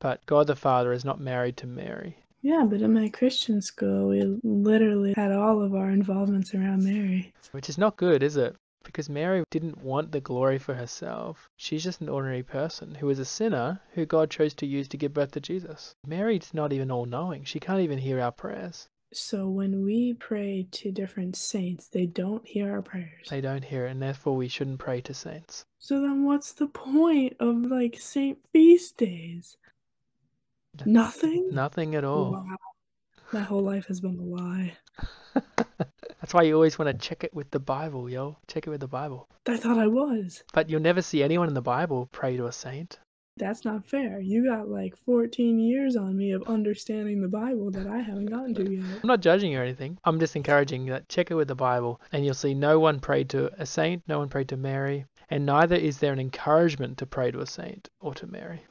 but God the Father is not married to Mary. Yeah, but in my Christian school, we literally had all of our involvements around Mary. Which is not good, is it? Because Mary didn't want the glory for herself. She's just an ordinary person who is a sinner who God chose to use to give birth to Jesus. Mary's not even all knowing. She can't even hear our prayers. So when we pray to different saints, they don't hear our prayers. They don't hear it, and therefore we shouldn't pray to saints. So then what's the point of like saint feast days? Nothing? Nothing at all. Wow. My whole life has been a lie. That's why you always want to check it with the Bible, yo. Check it with the Bible. I thought I was. But you'll never see anyone in the Bible pray to a saint. That's not fair. You got like 14 years on me of understanding the Bible that I haven't gotten to yet. I'm not judging you or anything. I'm just encouraging that check it with the Bible, and you'll see no one prayed to a saint, no one prayed to Mary, and neither is there an encouragement to pray to a saint or to Mary.